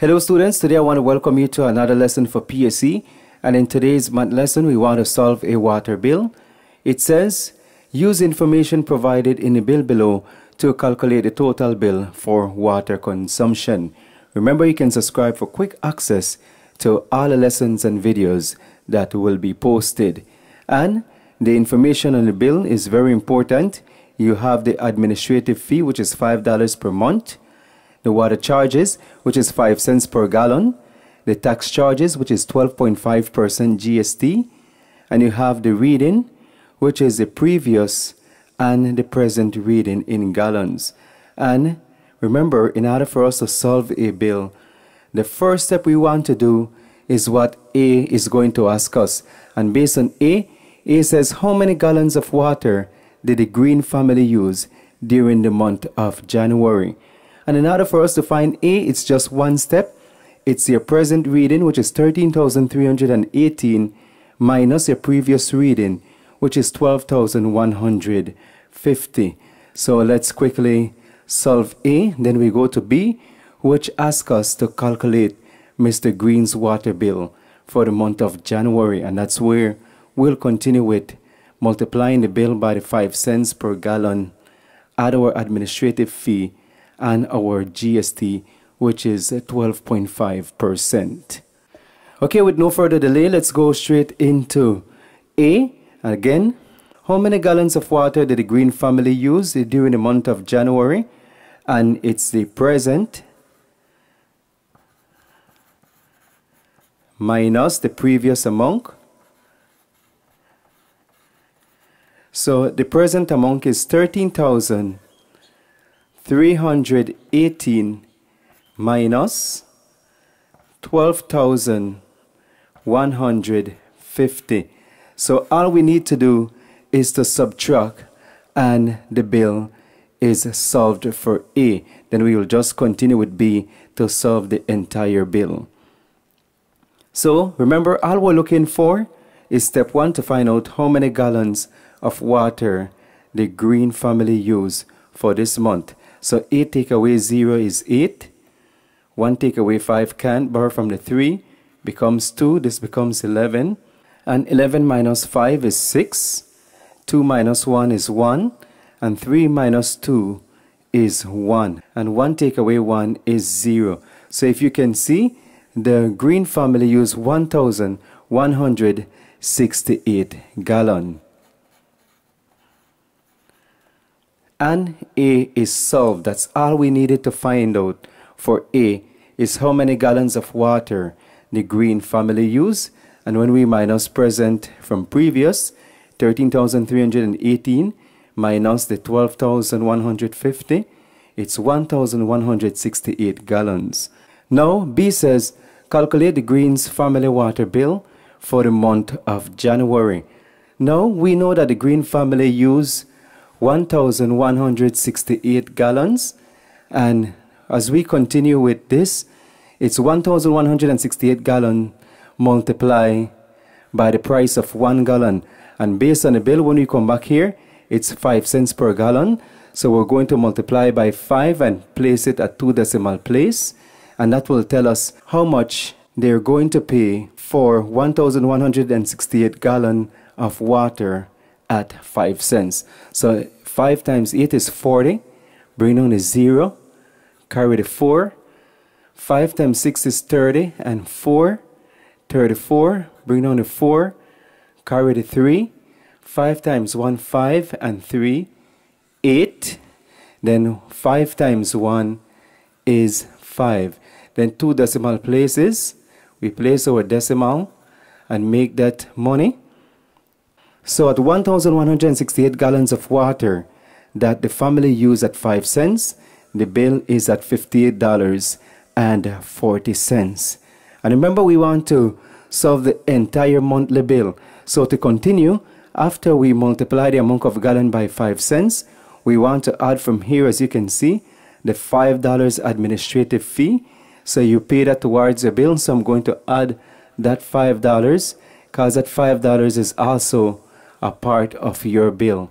Hello students, today I want to welcome you to another lesson for PSE and in today's math lesson we want to solve a water bill. It says, use information provided in the bill below to calculate the total bill for water consumption. Remember you can subscribe for quick access to all the lessons and videos that will be posted. And the information on the bill is very important. You have the administrative fee which is $5 per month the water charges, which is 5 cents per gallon, the tax charges, which is 12.5% GST, and you have the reading, which is the previous and the present reading in gallons. And remember, in order for us to solve a bill, the first step we want to do is what A is going to ask us. And based on A, A says how many gallons of water did the Green family use during the month of January? And in order for us to find A, it's just one step. It's your present reading, which is 13,318, minus your previous reading, which is 12,150. So let's quickly solve A. Then we go to B, which asks us to calculate Mr. Green's water bill for the month of January. And that's where we'll continue with multiplying the bill by the 5 cents per gallon, add our administrative fee, and our GST, which is 12.5%. Okay, with no further delay, let's go straight into A. Again, how many gallons of water did the Green family use during the month of January? And it's the present minus the previous amount. So the present amount is 13,000 318 minus 12,150. So all we need to do is to subtract and the bill is solved for A. Then we will just continue with B to solve the entire bill. So remember all we're looking for is step one to find out how many gallons of water the Green family use for this month. So 8 take away 0 is 8. 1 take away 5 can't borrow from the 3 becomes 2. This becomes 11. And 11 minus 5 is 6. 2 minus 1 is 1. And 3 minus 2 is 1. And 1 take away 1 is 0. So if you can see, the green family used 1,168 gallon. And A is solved. That's all we needed to find out for A is how many gallons of water the green family use. And when we minus present from previous, 13,318 minus the 12,150, it's 1,168 gallons. Now, B says, calculate the Green's family water bill for the month of January. Now, we know that the Green family use 1,168 gallons. And as we continue with this, it's 1,168 gallon multiply by the price of one gallon. And based on the bill, when we come back here, it's 5 cents per gallon. So we're going to multiply by 5 and place it at two decimal place. And that will tell us how much they're going to pay for 1,168 gallon of water at 5 cents. So 5 times 8 is 40. Bring down the 0. Carry the 4. 5 times 6 is 30. And 4. 34. Bring down the 4. Carry the 3. 5 times 1, 5. And 3, 8. Then 5 times 1 is 5. Then two decimal places. We place our decimal and make that money. So at 1,168 gallons of water that the family used at 5 cents, the bill is at $58.40. And remember we want to solve the entire monthly bill. So to continue, after we multiply the amount of gallon by 5 cents, we want to add from here, as you can see, the $5 administrative fee. So you pay that towards your bill. So I'm going to add that $5 because that $5 is also a part of your bill.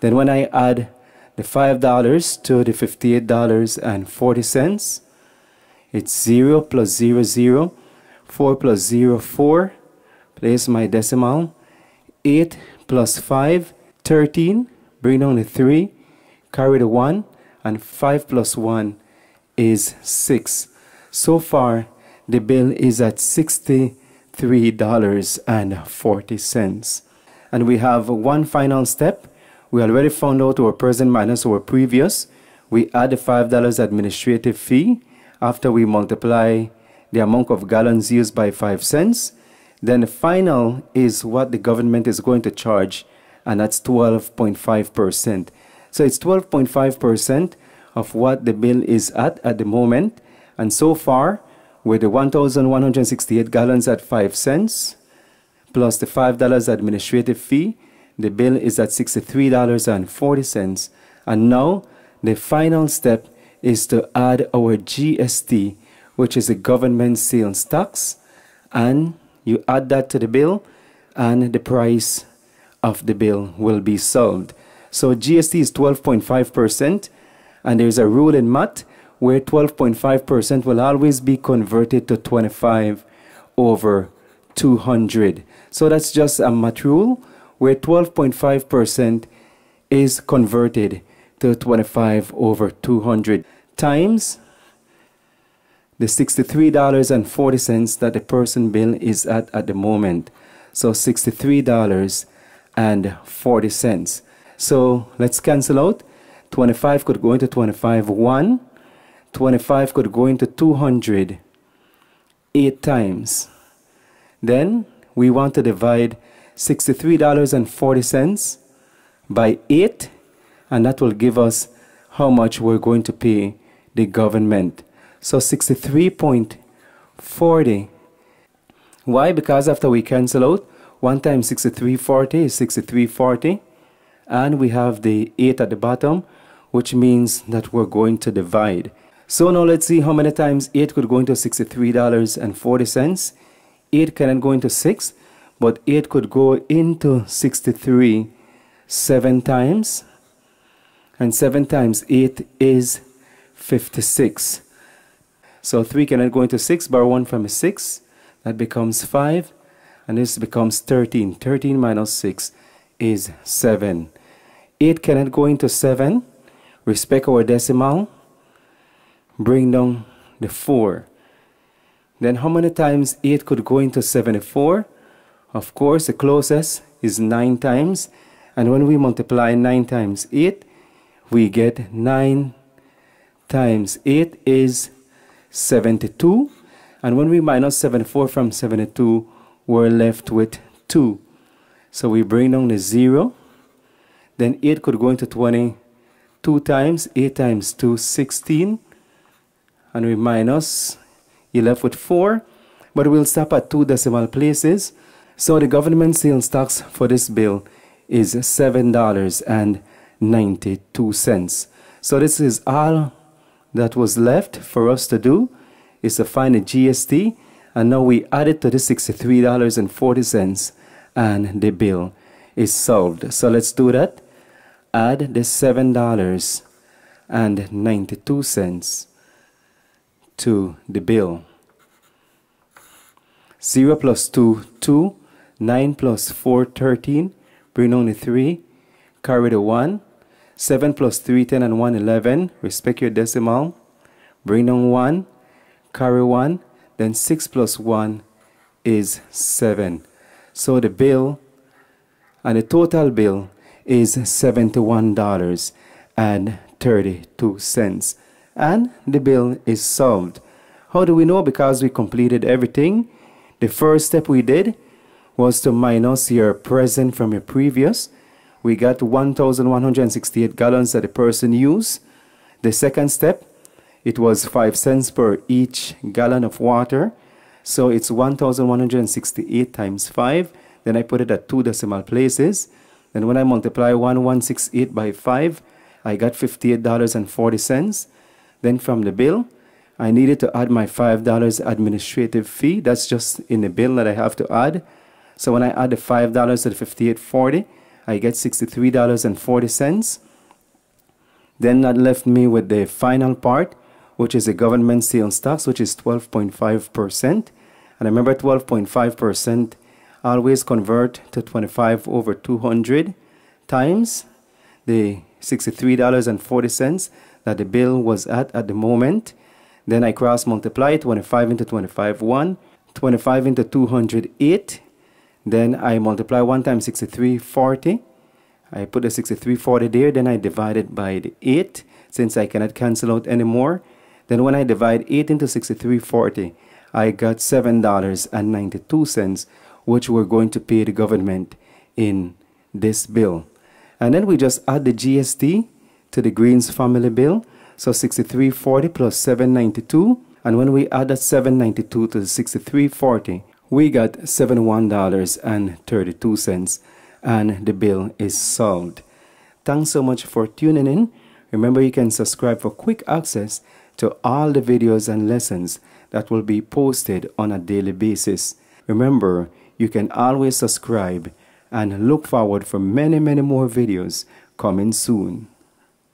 Then when I add the $5 to the $58.40, It's 0 plus 0, 0. 4 plus 0, 4. Place my decimal. 8 plus 5, 13. Bring down the 3. Carry the 1. And 5 plus 1 is 6. So far, the bill is at $63.40. And we have one final step. We already found out our present minus our previous. We add the $5 administrative fee after we multiply the amount of gallons used by 5 cents. Then the final is what the government is going to charge, and that's 12.5%. So it's 12.5% of what the bill is at at the moment. And so far, with the 1,168 gallons at 5 cents, plus the $5 administrative fee, the bill is at $63.40. And now, the final step is to add our GST, which is a government sales tax, and you add that to the bill, and the price of the bill will be solved. So GST is 12.5%, and there's a rule in math where 12.5% will always be converted to 25 over 200. So that's just a math rule where 12.5% is converted to 25 over 200 times the $63.40 that the person bill is at at the moment. So $63.40. So let's cancel out. 25 could go into 25 1. 25 could go into 200 8 times. Then we want to divide $63.40 by 8 and that will give us how much we're going to pay the government. So 63.40. Why? Because after we cancel out, 1 times 63.40 is 63.40 and we have the 8 at the bottom which means that we're going to divide. So now let's see how many times 8 could go into $63.40. 8 cannot go into 6 but 8 could go into 63 7 times and 7 times 8 is 56. So 3 cannot go into 6, bar 1 from a 6. That becomes 5. And this becomes 13. 13 minus 6 is 7. 8 cannot go into 7. Respect our decimal. Bring down the 4. Then how many times 8 could go into 74? Of course, the closest is 9 times. And when we multiply 9 times 8, we get 9 times 8 is 72. And when we minus 74 from 72, we're left with 2. So we bring down the 0. Then 8 could go into 20 2 times. 8 times 2, 16. And we minus, you're left with 4. But we'll stop at two decimal places. So the government sales tax for this bill is $7.92. So this is all that was left for us to do is to find the GST and now we add it to the $63.40 and the bill is solved. So let's do that. Add the $7.92 to the bill. 0 plus 2, 2. 9 plus 4, 13. Bring on the 3. Carry the 1. 7 plus 3, 10 and 1, 11. Respect your decimal. Bring down 1. Carry 1. Then 6 plus 1 is 7. So the bill and the total bill is $71.32. And the bill is solved. How do we know? Because we completed everything. The first step we did was to minus your present from your previous we got 1,168 gallons that the person used. The second step, it was 5 cents per each gallon of water. So it's 1,168 times 5. Then I put it at two decimal places. Then when I multiply 1168 by 5, I got $58.40. Then from the bill, I needed to add my $5 administrative fee. That's just in the bill that I have to add. So when I add the $5 to the 58.40, I get $63.40. Then that left me with the final part, which is the government sales tax, which is 12.5%. And remember, 12.5% always convert to 25 over 200 times the $63.40 that the bill was at at the moment. Then I cross multiply 25 into 25, 1. 25 into 208. Then I multiply 1 times 6340. I put the 6340 there. Then I divide it by the 8 since I cannot cancel out anymore. Then when I divide 8 into 6340, I got $7.92, which we're going to pay the government in this bill. And then we just add the GST to the Greens family bill. So 6340 plus 792. And when we add that 792 to the 6340, we got $71.32 and the bill is solved. Thanks so much for tuning in. Remember you can subscribe for quick access to all the videos and lessons that will be posted on a daily basis. Remember, you can always subscribe and look forward for many, many more videos coming soon.